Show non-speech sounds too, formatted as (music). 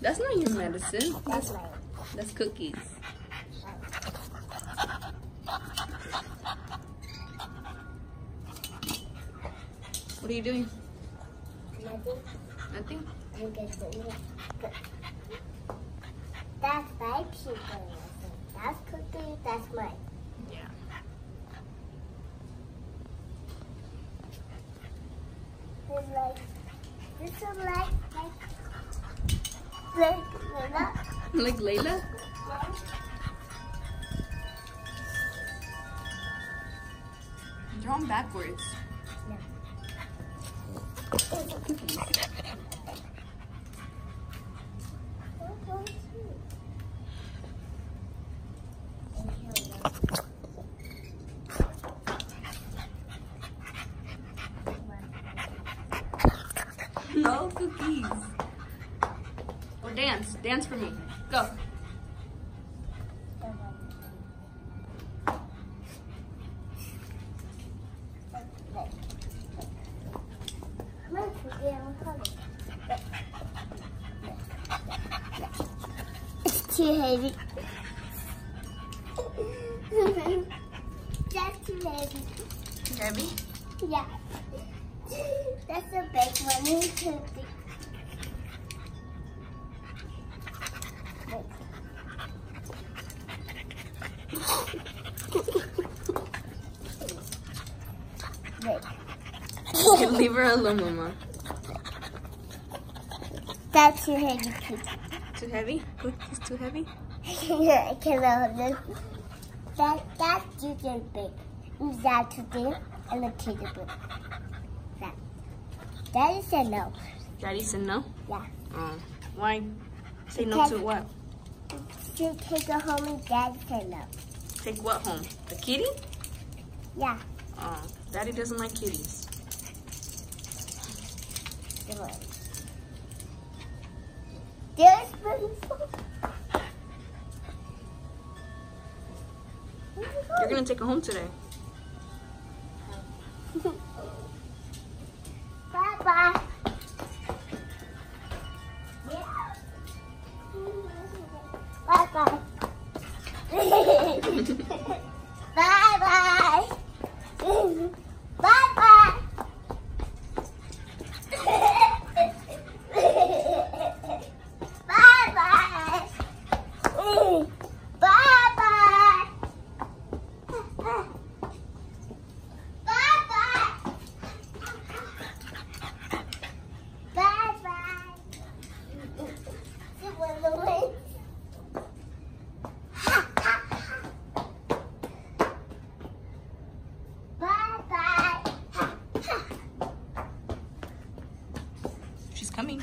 That's not your medicine. That's, that's cookies. What are you doing? Nothing. Nothing? I'm getting That's my people. That's cookies. That's mine. Like like like like Like Layla? Draw them backwards. No (laughs) Oh, cookies. Or dance. Dance for me. Go. It's too heavy. (laughs) That's too heavy. Heavy? Yeah. That's a big one. Too big. Wait. Leave her alone, Mama. That's too heavy. too. Too heavy? Cookies too heavy? I can hold this. That, that's too big. That's too big. And the too big. Daddy said no. Daddy said no? Yeah. Oh. Why? Say no to what? To take her home and Daddy said no. Take what home? The kitty? Yeah. Oh. Daddy doesn't like kitties. There's You're gonna take her home today. (laughs) ba bye bye. Bye bye. (laughs) (laughs) coming.